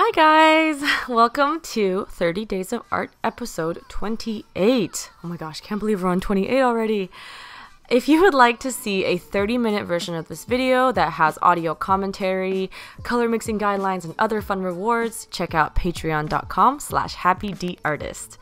Hi, guys. Welcome to 30 Days of Art episode 28. Oh my gosh, can't believe we're on 28 already. If you would like to see a 30 minute version of this video that has audio commentary, color mixing guidelines, and other fun rewards, check out patreon.com slash happydartist.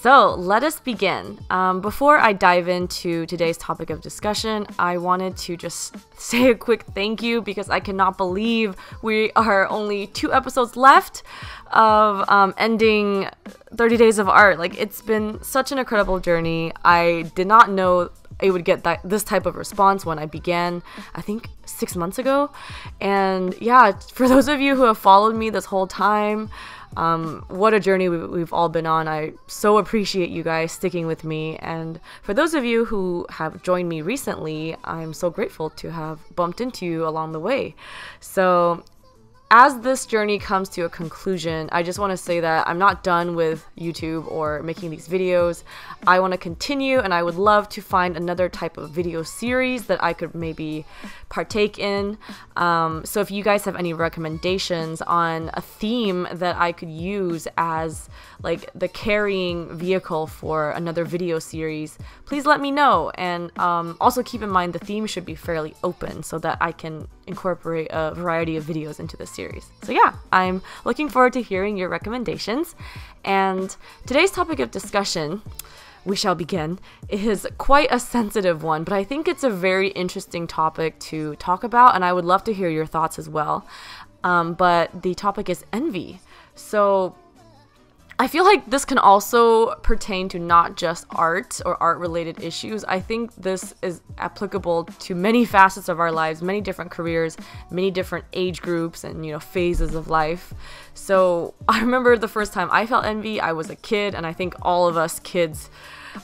So let us begin. Um, before I dive into today's topic of discussion, I wanted to just say a quick thank you because I cannot believe we are only two episodes left of um, ending 30 Days of Art. Like, it's been such an incredible journey. I did not know it would get that this type of response when I began, I think six months ago. And yeah, for those of you who have followed me this whole time, um, what a journey we, we've all been on. I so appreciate you guys sticking with me. And for those of you who have joined me recently, I'm so grateful to have bumped into you along the way. So as this journey comes to a conclusion, I just want to say that I'm not done with YouTube or making these videos. I want to continue and I would love to find another type of video series that I could maybe partake in. Um, so if you guys have any recommendations on a theme that I could use as like the carrying vehicle for another video series, please let me know. And um, also keep in mind the theme should be fairly open so that I can incorporate a variety of videos into this series. So yeah, I'm looking forward to hearing your recommendations. And today's topic of discussion we shall begin is quite a sensitive one, but I think it's a very interesting topic to talk about, and I would love to hear your thoughts as well. Um, but the topic is envy. So, I feel like this can also pertain to not just art or art related issues. I think this is applicable to many facets of our lives, many different careers, many different age groups and, you know, phases of life. So, I remember the first time I felt envy, I was a kid, and I think all of us kids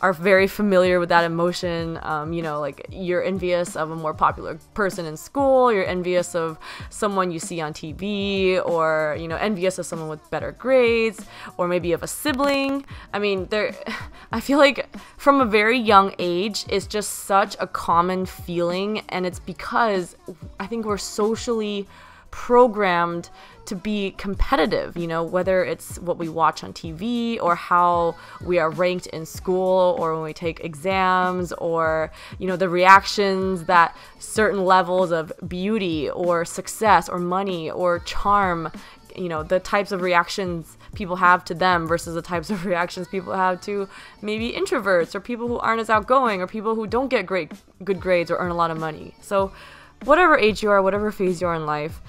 are very familiar with that emotion. Um, you know, like you're envious of a more popular person in school, you're envious of someone you see on TV, or, you know, envious of someone with better grades, or maybe of a sibling. I mean, there, I feel like from a very young age, it's just such a common feeling, and it's because I think we're socially programmed to be competitive, you know, whether it's what we watch on TV or how we are ranked in school or when we take exams or, you know, the reactions that certain levels of beauty or success or money or charm, you know, the types of reactions people have to them versus the types of reactions people have to maybe introverts or people who aren't as outgoing or people who don't get great good grades or earn a lot of money. So, whatever age you are, whatever phase you are in life,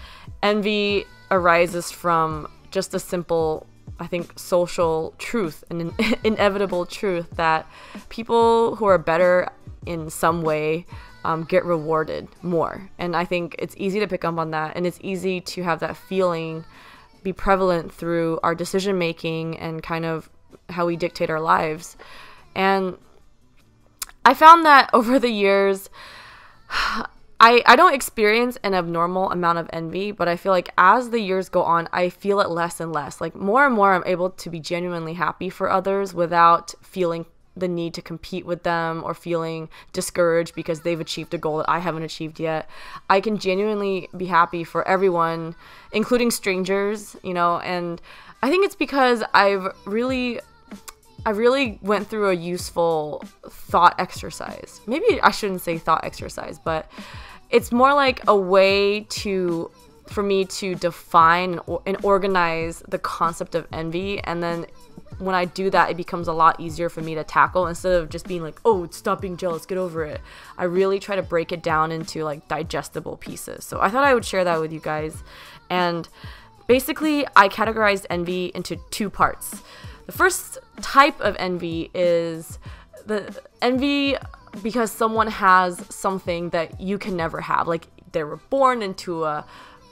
envy arises from just a simple I think social truth, an inevitable truth that people who are better in some way um, get rewarded more. And I think it's easy to pick up on that, and it's easy to have that feeling be prevalent through our decision making and kind of how we dictate our lives. And I found that over the years, I, I don't experience an abnormal amount of envy, but I feel like as the years go on, I feel it less and less. Like more and more, I'm able to be genuinely happy for others without feeling the need to compete with them or feeling discouraged because they've achieved a goal that I haven't achieved yet. I can genuinely be happy for everyone, including strangers, you know, and I think it's because I've really I really went through a useful thought exercise. Maybe I shouldn't say thought exercise, but it's more like a way to for me to define and organize the concept of envy and then when I do that, it becomes a lot easier for me to tackle instead of just being like, oh, stop being jealous, get over it. I really try to break it down into like digestible pieces. So I thought I would share that with you guys. And basically, I categorized envy into two parts. The first type of envy is the envy because someone has something that you can never have. Like they were born into a,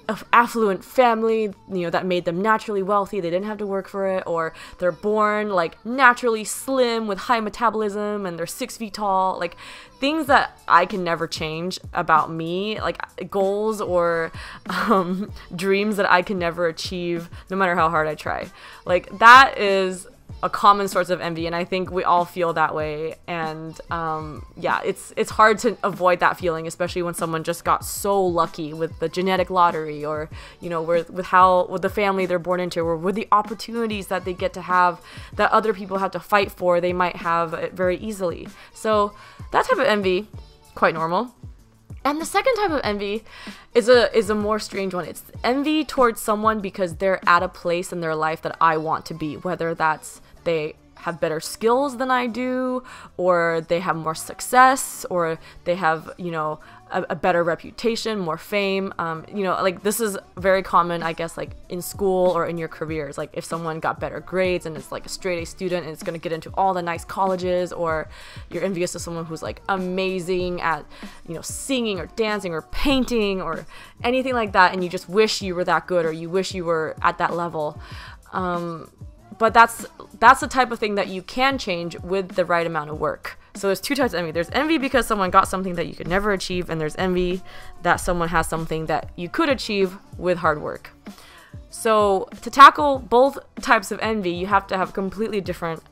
a, affluent family, you know, that made them naturally wealthy. They didn't have to work for it, or they're born like naturally slim with high metabolism and they're six feet tall. Like things that I can never change about me, like goals or um, dreams that I can never achieve, no matter how hard I try. Like that is a common source of envy and i think we all feel that way. And um, yeah it's it's hard to avoid that feeling especially when someone just got so lucky with the genetic lottery or you know with, with how with the family they're born into or with the opportunities that they get to have that other people have to fight for they might have it very easily. So that type of envy quite normal and the second type of envy is a is a more strange one. It's envy towards someone because they're at a place in their life that I want to be, whether that's they have better skills than I do, or they have more success, or they have, you know, a, a better reputation, more fame. Um, you know, like this is very common, I guess, like in school or in your careers. Like if someone got better grades and it's like a straight A student and it's gonna get into all the nice colleges, or you're envious of someone who's like amazing at, you know, singing or dancing or painting or anything like that, and you just wish you were that good or you wish you were at that level. Um, but that's that's the type of thing that you can change with the right amount of work. So there's two types of envy. There's envy because someone got something that you could never achieve, and there's envy that someone has something that you could achieve with hard work. So to tackle both types of envy, you have to have completely different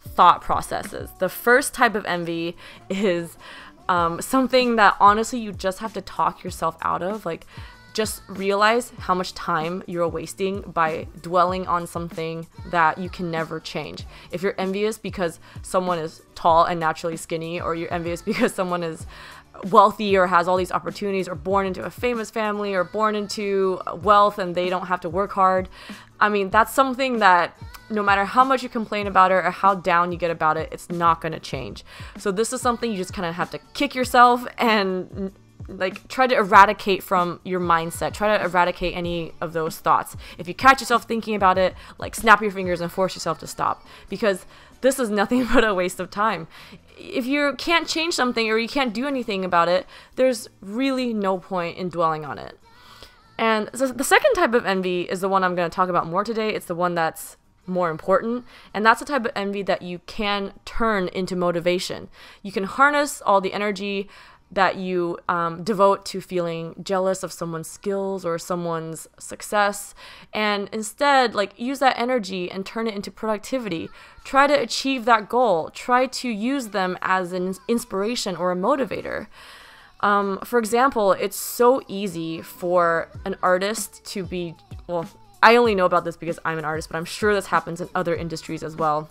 thought processes. The first type of envy is um, something that honestly you just have to talk yourself out of. Like just realize how much time you're wasting by dwelling on something that you can never change. If you're envious because someone is tall and naturally skinny, or you're envious because someone is wealthy or has all these opportunities, or born into a famous family, or born into wealth and they don't have to work hard, I mean, that's something that no matter how much you complain about it or how down you get about it, it's not going to change. So, this is something you just kind of have to kick yourself and like try to eradicate from your mindset. Try to eradicate any of those thoughts. If you catch yourself thinking about it like snap your fingers and force yourself to stop. Because this is nothing but a waste of time. If you can't change something or you can't do anything about it there's really no point in dwelling on it. And so the second type of envy is the one i'm going to talk about more today. It's the one that's more important. And that's the type of envy that you can turn into motivation. You can harness all the energy that you um, devote to feeling jealous of someone's skills or someone's success. And instead like use that energy and turn it into productivity. Try to achieve that goal. Try to use them as an inspiration or a motivator. Um, for example it's so easy for an artist to be well i only know about this because i'm an artist but i'm sure this happens in other industries as well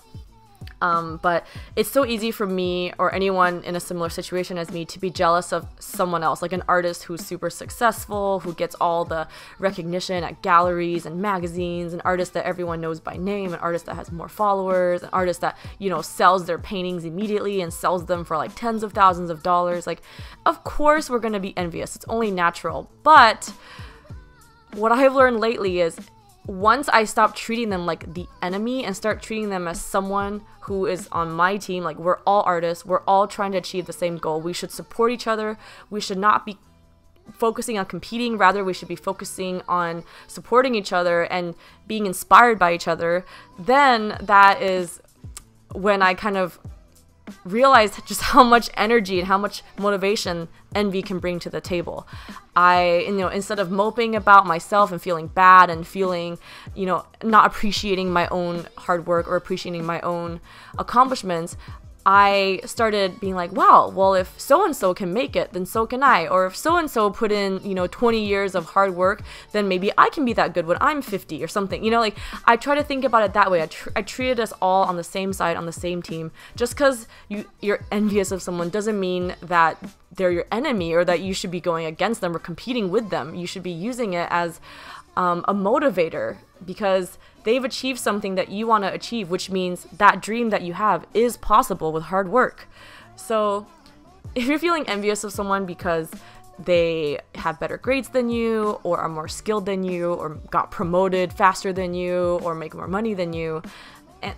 um, but it's so easy for me or anyone in a similar situation as me to be jealous of someone else, like an artist who's super successful, who gets all the recognition at galleries and magazines, an artist that everyone knows by name, an artist that has more followers, an artist that, you know, sells their paintings immediately and sells them for like tens of thousands of dollars. Like, of course, we're to be envious. It's only natural. But what I've learned lately is once I stop treating them like the enemy and start treating them as someone who is on my team, like we're all artists, we're all trying to achieve the same goal. We should support each other. We should not be focusing on competing, rather, we should be focusing on supporting each other and being inspired by each other. Then that is when I kind of realized just how much energy and how much motivation envy can bring to the table. I, you know, instead of moping about myself and feeling bad and feeling, you know, not appreciating my own hard work or appreciating my own accomplishments, I started being like, wow, well, if so and so can make it, then so can I. Or if so and so put in, you know, 20 years of hard work, then maybe I can be that good when I'm 50 or something. You know, like I try to think about it that way. I, tr- I treated us all on the same side, on the same team. Just because you, you're envious of someone doesn't mean that they're your enemy or that you should be going against them or competing with them. You should be using it as um, a motivator because they've achieved something that you want to achieve, which means that dream that you have is possible with hard work. So, if you're feeling envious of someone because they have better grades than you, or are more skilled than you, or got promoted faster than you, or make more money than you,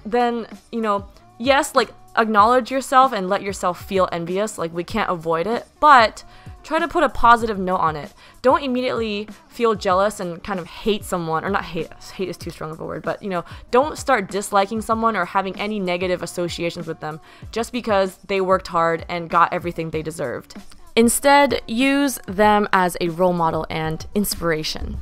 then, you know, yes, like acknowledge yourself and let yourself feel envious. Like, we can't avoid it, but try to put a positive note on it. Don't immediately feel jealous and kind of hate someone, or not hate, hate is too strong of a word, but you know, don't start disliking someone or having any negative associations with them just because they worked hard and got everything they deserved. Instead, use them as a role model and inspiration.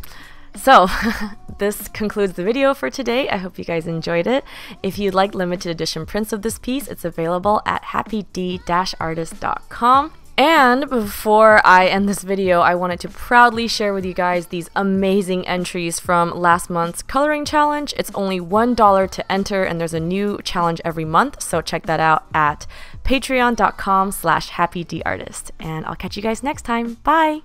So, this concludes the video for today. I hope you guys enjoyed it. If you'd like limited edition prints of this piece, it's available at happyd-artist.com. And before I end this video, I wanted to proudly share with you guys these amazing entries from last month's coloring challenge. It's only $1 to enter and there's a new challenge every month, so check that out at patreon.com slash happydartist. And I'll catch you guys next time. Bye!